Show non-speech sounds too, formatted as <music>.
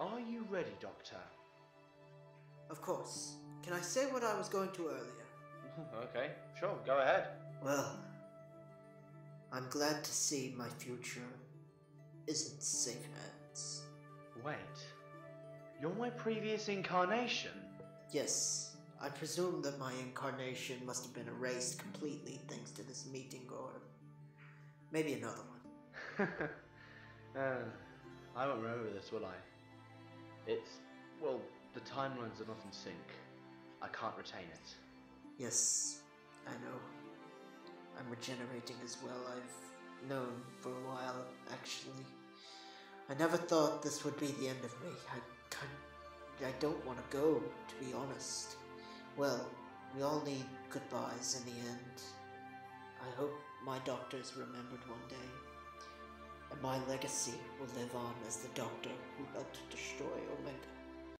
Are you ready, Doctor? Of course. Can I say what I was going to earlier? <laughs> okay, sure, go ahead. Well, I'm glad to see my future is in safe hands. Wait, you're my previous incarnation? Yes, I presume that my incarnation must have been erased completely thanks to this meeting or maybe another one. <laughs> uh, I won't remember this, will I? It's, well, the timelines are not in sync. I can't retain it. Yes, I know. I'm regenerating as well. I've known for a while, actually. I never thought this would be the end of me. I can't, I don't want to go, to be honest. Well, we all need goodbyes in the end. I hope my doctor's remembered one day. And my legacy will live on as the doctor who